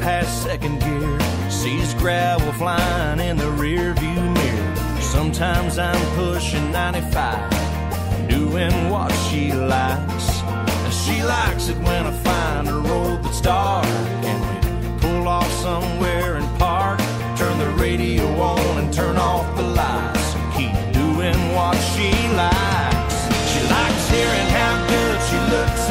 past second gear, sees gravel flying in the rearview mirror. Sometimes I'm pushing 95, doing what she likes. And she likes it when I find a road that's dark. And we pull off somewhere and park, turn the radio on and turn off the lights. Keep doing what she likes. She likes hearing how good she looks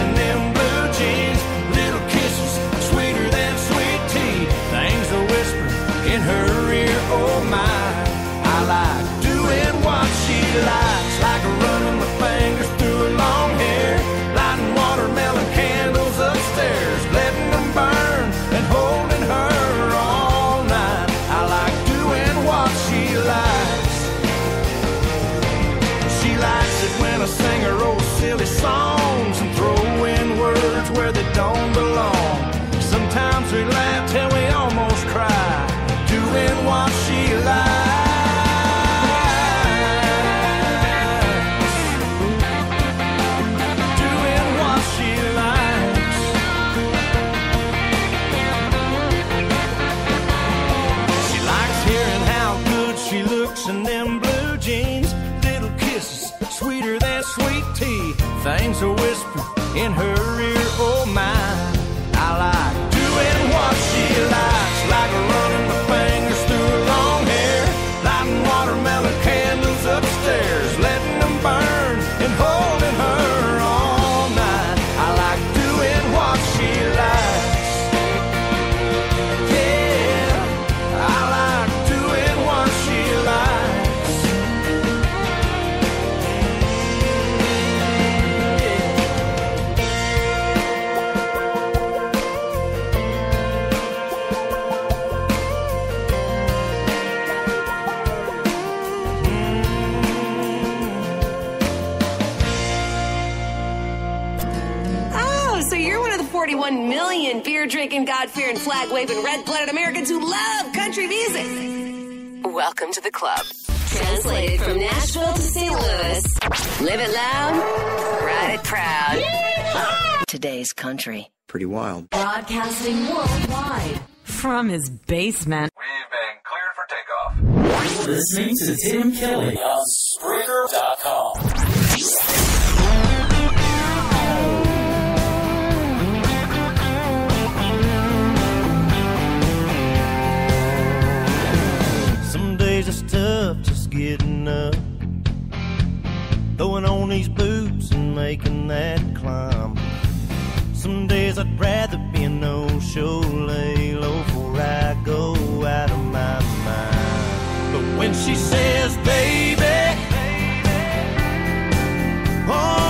Things are whisper in her ear, oh my. drinking, God fearing, flag waving, red blooded Americans who love country music. Welcome to the club. Translated from Nashville to St. Louis. Live it loud, ride it proud. Yeehaw! Today's country. Pretty wild. Broadcasting worldwide. From his basement. We've been cleared for takeoff. Listening to Tim Kelly on Spreaker.com. getting up, throwing on these boots and making that climb. Some days I'd rather be an old show low before I go out of my mind. But when she says, baby, baby oh.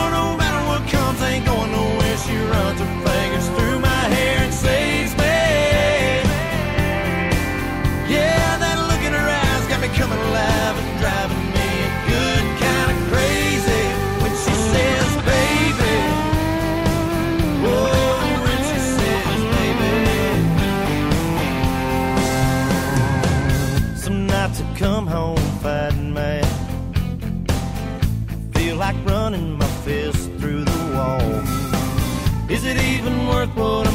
por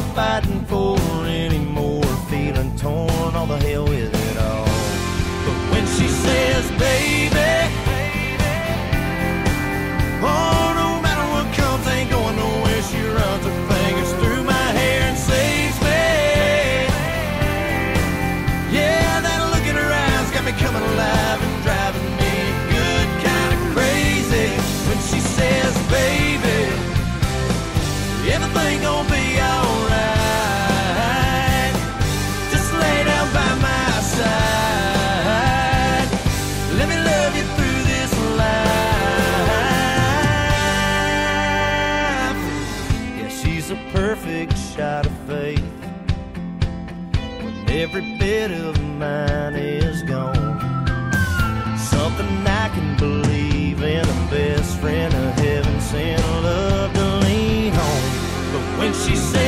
she said.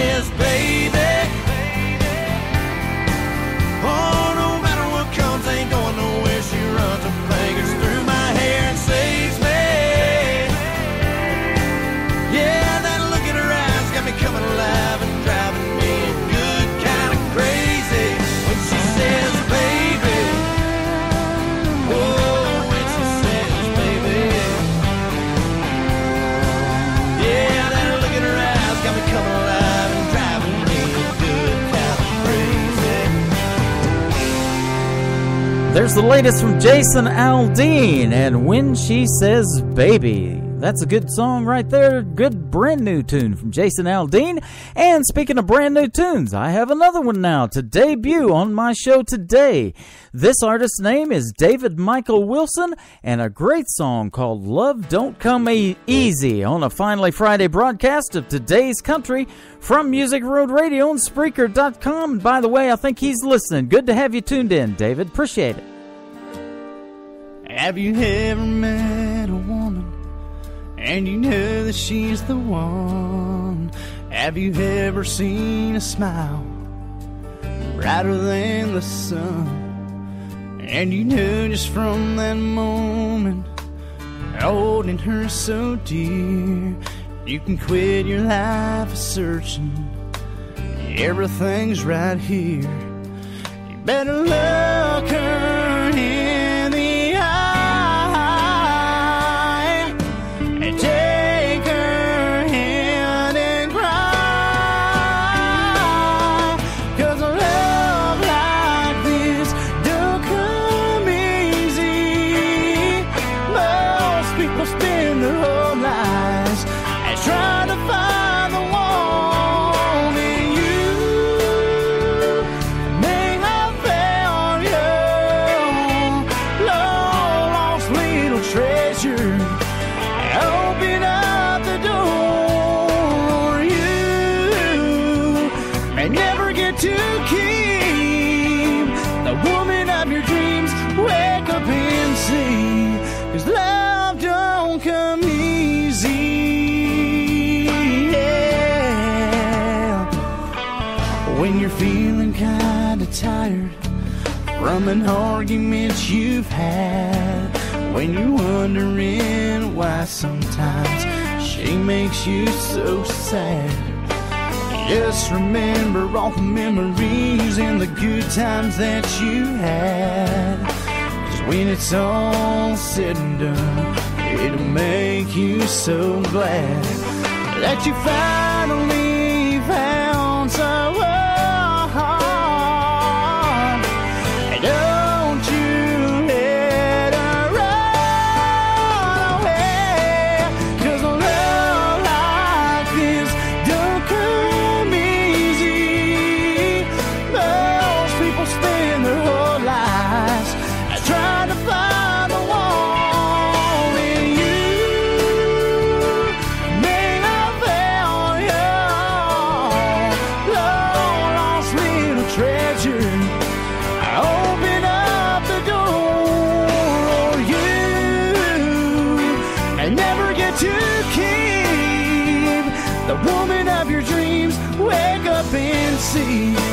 There's the latest from Jason Aldean and When She Says Baby. That's a good song right there. Good brand new tune from Jason Aldean. And speaking of brand new tunes, I have another one now to debut on my show today. This artist's name is David Michael Wilson and a great song called Love Don't Come e- Easy on a Finally Friday broadcast of today's country from Music Road Radio and Spreaker.com. And by the way, I think he's listening. Good to have you tuned in, David. Appreciate it. Have you ever met and you know that she's the one? Have you ever seen a smile brighter than the sun? And you know just from that moment, holding her so dear, you can quit your life of searching. Everything's right here. You better look her your dreams. Wake up and see, 'cause love don't come easy. Yeah. When you're feeling kinda tired from an argument you've had, when you're wondering why sometimes she makes you so sad. Just remember all the memories and the good times that you had. 'Cause when it's all said and done, it'll make you so glad that you finally see,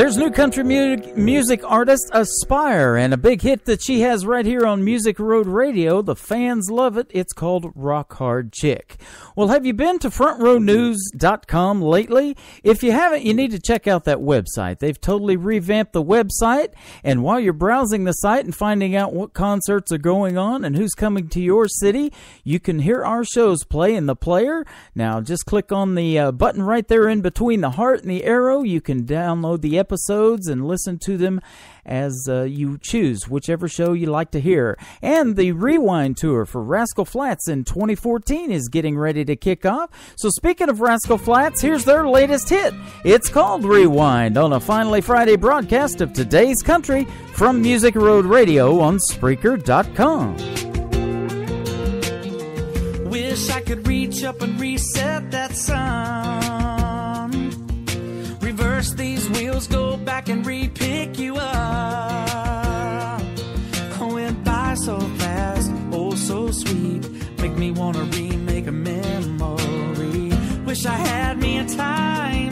There's new country mu- music artist Aspire and a big hit that she has right here on Music Road Radio. The fans love it. It's called Rock Hard Chick. Well, have you been to frontrownews.com lately? If you haven't, you need to check out that website. They've totally revamped the website, and while you're browsing the site and finding out what concerts are going on and who's coming to your city, you can hear our shows play in the player. Now, just click on the uh, button right there in between the heart and the arrow. You can download the episodes and listen to them as uh, you choose, whichever show you like to hear. And the Rewind Tour for Rascal Flatts in 2014 is getting ready to kick off. So, speaking of Rascal Flatts, here's their latest hit. It's called Rewind on a Finally Friday broadcast of today's country from Music Road Radio on Spreaker.com. Wish I could reach up and reset that sun reverse these wheels, go back and repick you up. Oh, I went by so fast, oh so sweet, make me wanna remake a memory. Wish I had me a time